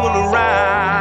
new champ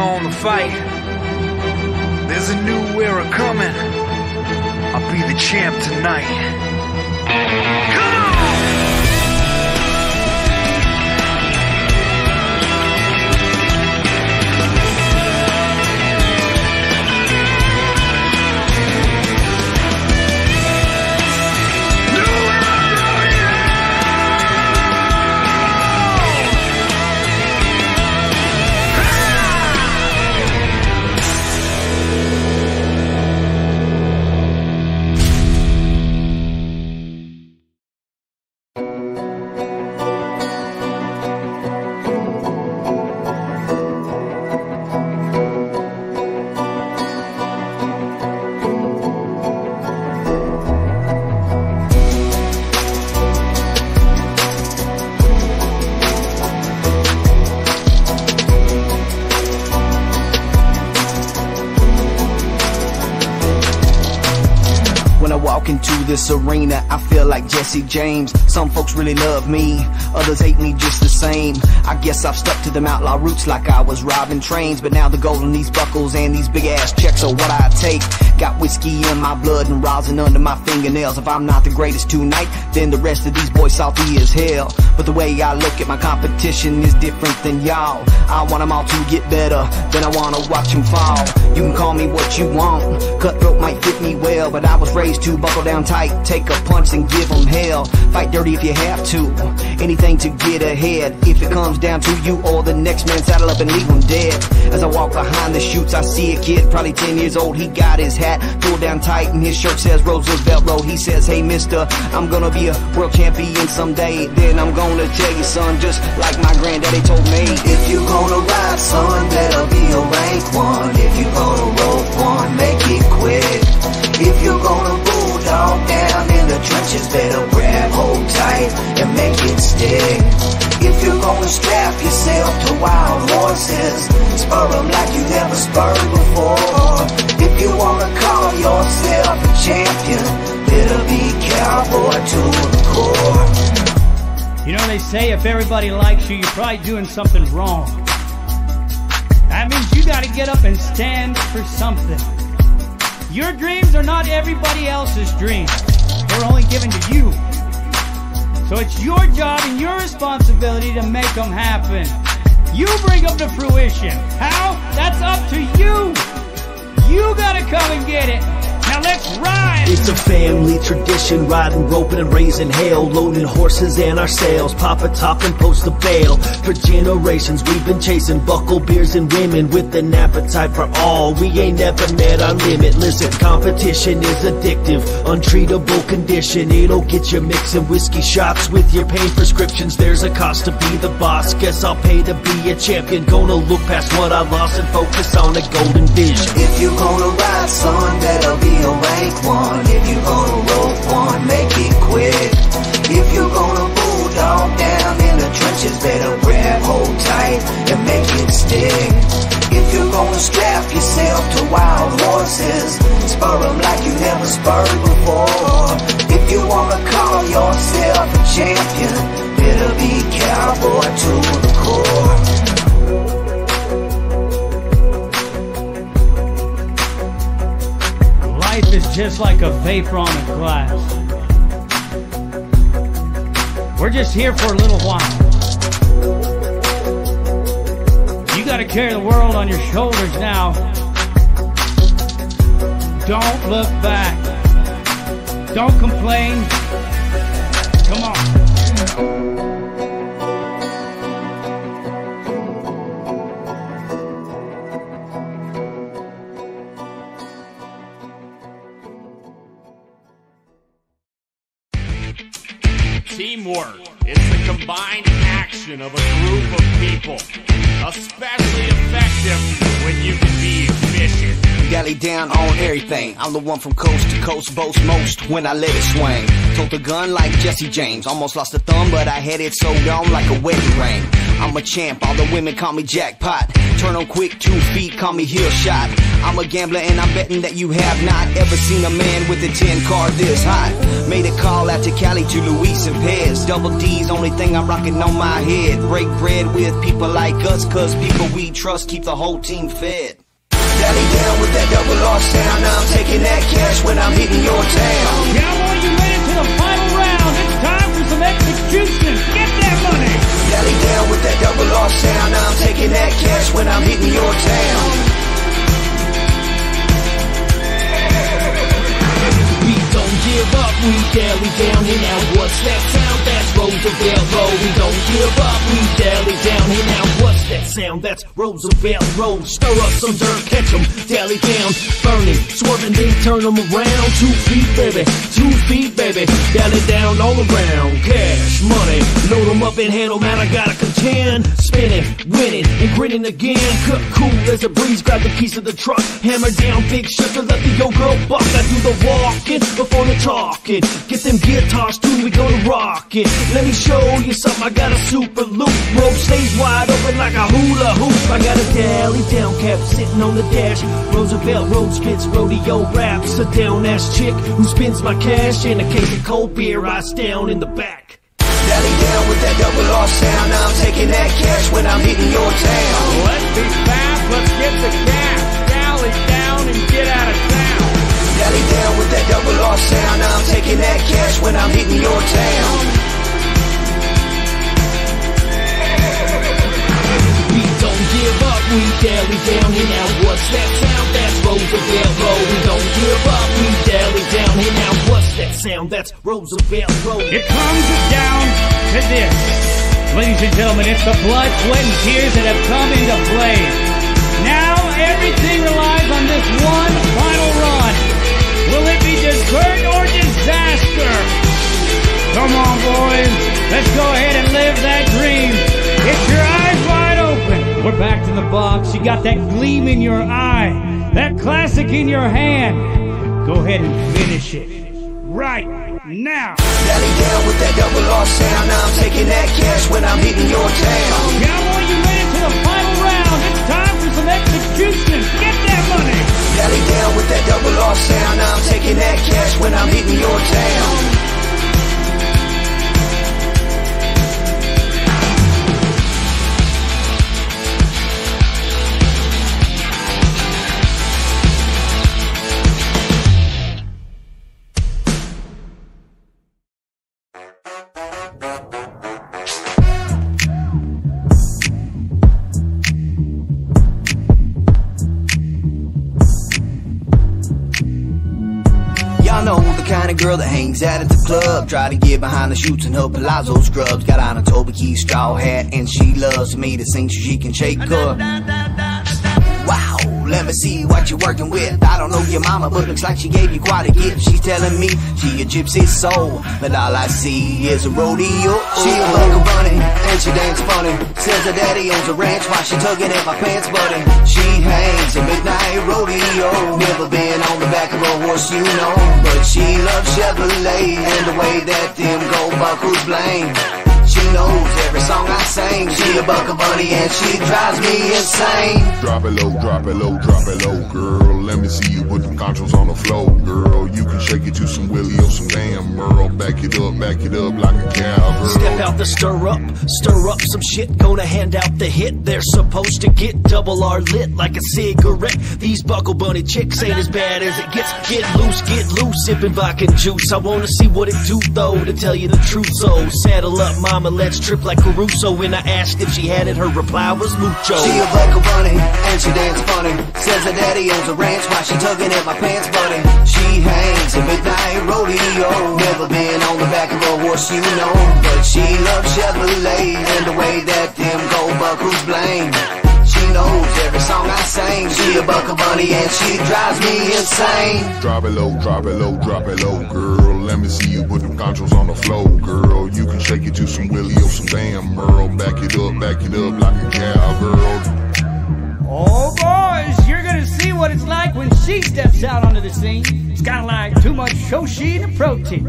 on the fight. There's a new era coming. I'll be the champ tonight. Into Jesse James. Some folks really love me, others hate me just the same. I guess I've stuck to them outlaw roots like I was robbing trains. But now the gold in these buckles and these big ass checks are what I take. Got whiskey in my blood and rosin under my fingernails. If I'm not the greatest tonight, then the rest of these boys salty as hell. But the way I look at my competition is different than y'all. I want them all to get better, then I wanna watch them fall. You can call me what you want, cutthroat might fit me well, but I was raised to buckle down tight, take a punch and give them hell. Fight dirty if you have to, anything to get ahead. If it comes down to you or the next man, saddle up and leave them dead. As I walk behind the chutes, I see a kid, probably 10 years old. He got his hat pulled down tight and his shirt says Roosevelt Road. He says, hey mister, I'm gonna be a world champion someday. Then I'm gonna tell you son, just like my granddaddy told me. If you gonna ride, son, better be a rank one. If you gonna rope one, make it quick. If you're gonna bulldog down the trenches, better grab hold tight and make it stick. If you're gonna strap yourself to wild horses, spur 'em like you never spurred before. If you wanna call yourself a champion, better be cowboy to the core. You know, they say if everybody likes you, you're probably doing something wrong. That means you gotta get up and stand for something. Your dreams are not everybody else's dreams. They're only given to you. So it's your job and your responsibility to make them happen. You bring them to fruition. How? That's up to you. You gotta come and get it. Now let's ride! It's a family tradition, riding, roping, and raising hell, loading horses and our sails, pop a top and post a bail. For generations we've been chasing buckle beers and women with an appetite for all. We ain't never met our limit. Listen, competition is addictive, untreatable condition. It'll get you mixing whiskey shots with your pain prescriptions. There's a cost to be the boss. Guess I'll pay to be a champion. Gonna look past what I lost and focus on a golden vision. If you gonna ride, son, better be one. If you gonna rope one, make it quick. If you gonna bulldog down in the trenches, better grab hold tight and make it stick. If you're gonna strap yourself to wild horses, spur them like you never spurred before. If you wanna call yourself a champion, better be cowboy to the core. Just like a vapor on a glass. We're just here for a little while. You gotta carry the world on your shoulders now. Don't look back. Don't complain. Come on. Teamwork. It's the combined action of a group of people. Especially effective when you can be efficient. Dally down on everything. I'm the one from coast to coast, boast most when I let it swing. Told the gun like Jesse James. Almost lost a thumb, but I had it sewed on like a wedding ring. I'm a champ, all the women call me jackpot. Turn on quick, two feet, call me heel shot. I'm a gambler and I'm betting that you have not ever seen a man with a 10 car this hot. Made a call out to Cali to Luis and Pez. Double D's, only thing I'm rocking on my head. Break bread with people like us, cause people we trust keep the whole team fed. Dally down with that double R sound. Now I'm taking that cash when I'm hitting your town. Cowboy, you made it to the final round. It's time for some execution. Get that money. Dally down with that double R sound. Now I'm taking that cash when I'm hitting your town. Don't give up, we dally down here now. What's that sound? That's Roosevelt. We don't give up, we dally down here now. What's that sound? That's Roosevelt Road. Stir up some dirt, catch 'em, dally down, burning, swerving, then turn 'em around. Two feet, baby, two feet, baby, dally down all around. Cash, money, load 'em up and handle, man. I gotta contend, spinning, winning, and grinning again. Cut cool as a breeze, grab the keys of the truck, hammer down, big shifter, let the yo girl buck. I do the walking before the talking. Get them guitars tuned, we gonna rock it. Let me show you something. I got a super loop, rope stays wide open like a hula hoop. I got a dally down cap sitting on the dash. Roosevelt Road spits rodeo raps. A down ass chick who spends my cash in a case of cold beer. I down in the back. Dally down with that double R sound. Now I'm taking that cash when I'm hitting your town. Let's Sound? That's Roosevelt Road. It comes down to this. Ladies and gentlemen, it's the blood, sweat, and tears that have come into play. Now everything relies on this one final run. Will it be dessert or disaster? Come on, boys. Let's go ahead and live that dream. Get your eyes wide open. We're back to the box. You got that gleam in your eye, that classic in your hand. Go ahead and finish it right now. Dally down with that double R sound. Now I'm taking that cash when I'm hitting your town. Cowboy, you made it to the final round. It's time for some execution. Get that money. Dally down with that double R sound. Now I'm taking that cash when I'm hitting your town. Out at the club. Try to get behind the chutes in her palazzo scrubs. Got on a Toby Keith straw hat, and she loves me to sing she can shake her. Let me see what you're working with. I don't know your mama, but looks like she gave you quite a gift. She's telling me she a gypsy soul, but all I see is a rodeo. She a buckle bunny, and she dance funny. Says her daddy owns a ranch while she tugging at my pants button. She hangs a midnight rodeo. Never been on the back of a horse, you know, but she loves Chevrolet and the way that them gold buckles blame. She knows every song I sing. She a buckle bunny and she drives me insane. Drop it low, drop it low, drop it low, girl. Let me see you put them controls on the floor, girl. You can shake it to some Willie or some damn Merle. Back it up, back it up like a cowgirl. Step out the stir up, stir up some shit. Gonna hand out the hit. They're supposed to get double R lit like a cigarette. These buckle bunny chicks ain't as bad as it gets. Get loose, get loose, sipping vodka juice. I wanna see what it do though, to tell you the truth. So saddle up, mama, let's trip like Caruso. When I asked if she had it, her reply was mucho. She a buckle bunny and she dance funny. Says her daddy owns a ranch while she tugging at my pants button. She hangs a midnight rodeo. Never been on the back of a horse, you know, but she loves Chevrolet and the way that them gold buckles blame. She knows every song I sing. She a buckle bunny and she drives me insane. Drop it low, drop it low, drop it low, girl. Let me see you put them controls on the floor, girl. You can shake it to some Willie or some damn Merle. Back it up, back it up like a cowgirl. What it's like when she steps out onto the scene. It's kinda like too much shoshi and protein.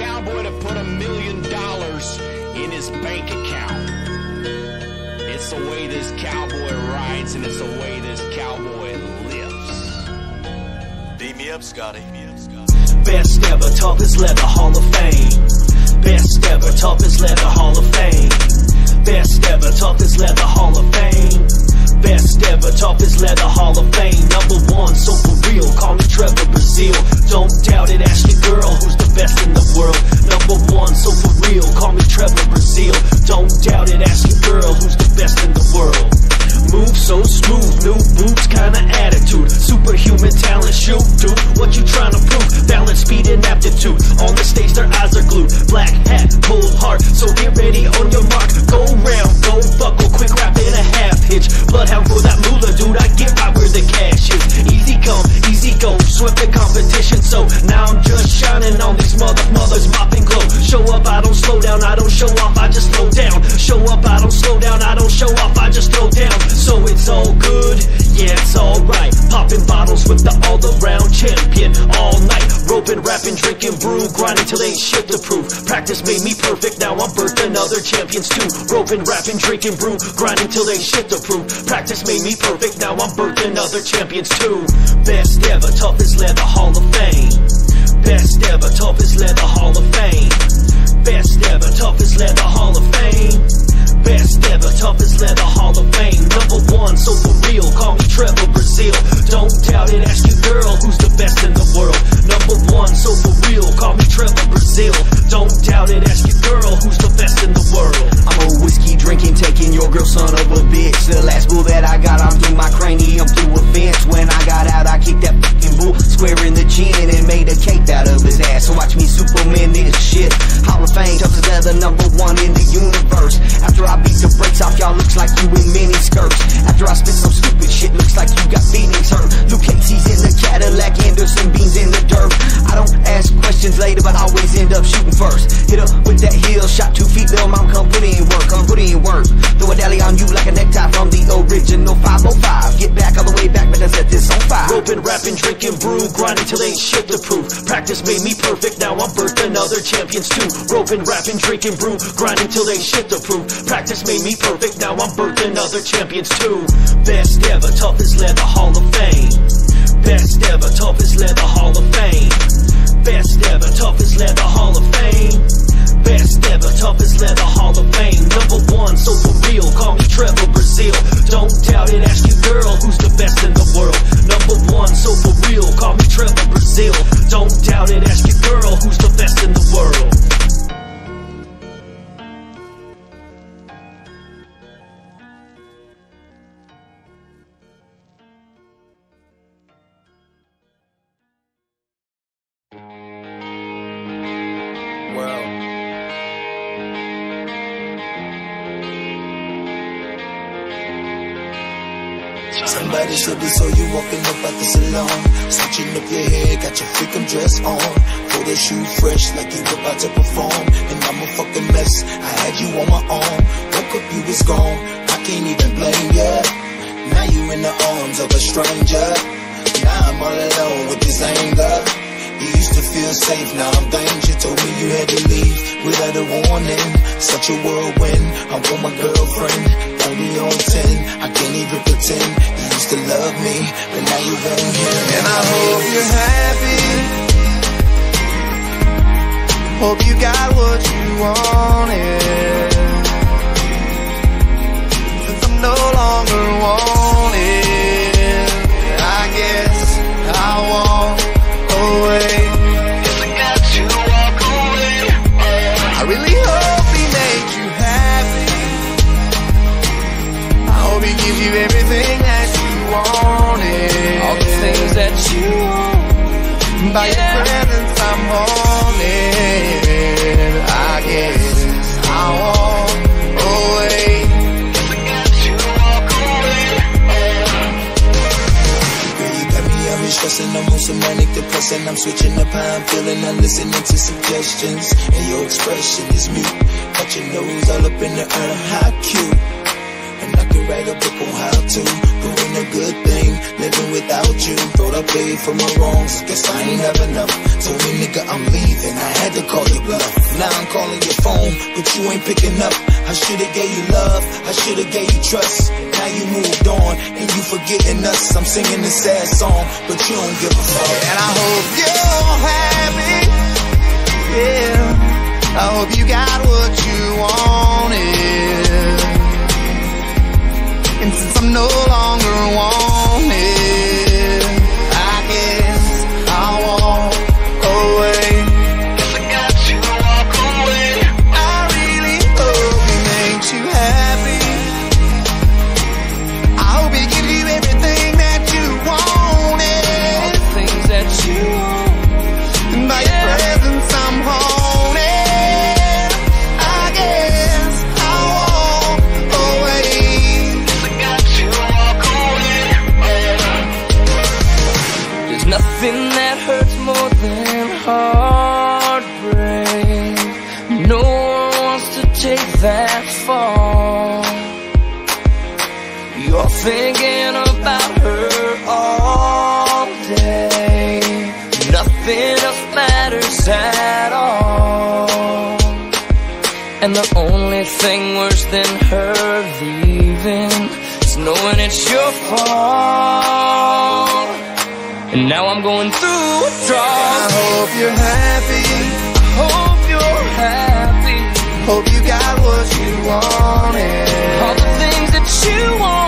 Cowboy to put a million dollars in his bank account. It's the way this cowboy rides, and it's the way this cowboy lives. Beat me up, Scotty. Best ever, toughest leather, Hall of Fame. Best ever, toughest leather, Hall of Fame. Best ever, toughest leather, Hall of Fame. Best ever, toughest leather, Hall of Fame. Number one, so for real, call me Trevor Brazile. Don't doubt it, ask your girl who's the best in the world. Number one, so for real, call me Trevor Brazile. Don't doubt it, ask your girl who's the best in the world. Move so smooth, new boots, kinda attitude. Superhuman talent, shoot, dude. What you trying to prove? Balance, speed, and aptitude. On the stage, their eyes are glued. Black hat, cold heart. So get ready on your mark. Go Popping bottles with the all around champion all night. Roping, rapping, drinking, brew, grinding till ain't shit to prove. Practice made me perfect, now I'm birthing other champions too. Roping, rapping, drinking, brew, grinding till ain't shit to prove. Practice made me perfect, now I'm birthing other champions too. Best ever, toughest leather, Hall of Fame. Best ever, toughest leather, Hall of Fame. Best ever, toughest leather, Hall of Fame. Best ever, toughest leather, Hall of Fame. Number one, so for real, call me Trevor Brazile. Don't doubt it, ask your girl who's the best in the world. Number one, so for real, call me Trevor Brazile. Don't doubt it, ask your girl who's the best in the world. I'm a whiskey drinking, taking your girl, son of a bitch. The last bull that I got, I'm through my cranium through a fence. When I got out, I kicked that fucking bull square in the chin and made a cake out of his ass. So watch me Superman this shit. Hall of Fame, tough as leather, number one in the universe. Y'all looks like you in mini skirts. After I spit some stupid shit, looks like you got feelings hurt. Luke Casey's in the Cadillac, Anderson beans in the dirt. I don't ask questions later, but I always end up shooting first. Hit up with that heel shot, two feet, Roping, rapping, drinking, brew, grinding till ain't shit to prove. Practice made me perfect, now I'm birthing other champions too. Roping, rapping, drinking, brew, grinding till ain't shit to prove. Practice made me perfect, now I'm birthing other champions too. Best ever, toughest leather, Hall of Fame. Best ever, toughest leather, Hall of Fame. Best ever, toughest leather, Hall of Fame. Best ever, toughest leather, Hall of Fame. Number one, so for real, call me Trevor Brazile. Don't doubt it, ask your girl who's the best in the world. Number one, so for real, call me Trevor Brazile. Don't doubt it, ask your girl who's the best in the world. Said they saw you walking up at the salon. Switching up your hair, got your freakum dress on. Photo shoot fresh like you about to perform. And I'm a fucking mess, I had you on my arm. Woke up, you was gone, I can't even blame ya. Now you in the arms of a stranger. Now I'm all alone with this anger. You used to feel safe, now I'm danger. Told me you had to leave without a warning Such a whirlwind, I want my girlfriend. 30 on 10, I can't even pretend. You used to love me, but now you ain't here And I hope you're happy. Hope you got what you wanted. Since I'm no longer wanted, I guess I'll walk hope he gives you everything that you wanted. All the things that you want. By your presence, I'm haunted. I guess I walk away. I got to walk away. Girl, you got me out here stressing, I'm on some manic depressing I'm switching up how I'm feeling, I'm listening to suggestions And your expression is mute Got your nose all up in the air, how cute Could write a book on how to. Doing a good thing, living without you. Thought I paid for my wrongs, guess I ain't have enough Told me nigga I'm leaving, I had to call you bluff. Now I'm calling your phone, but you ain't picking up. I should've gave you love, I should've gave you trust. Now you moved on, and you forgetting us. I'm singing this sad song, but you don't give a fuck. And I hope you're happy. Yeah. I hope you got what you wanted. And since I'm no longer wanted, And the only thing worse than her leaving is knowing it's your fault. And now I'm going through withdrawal. I hope you're happy. I hope you're happy. Hope you got what you wanted. All the things that you wanted.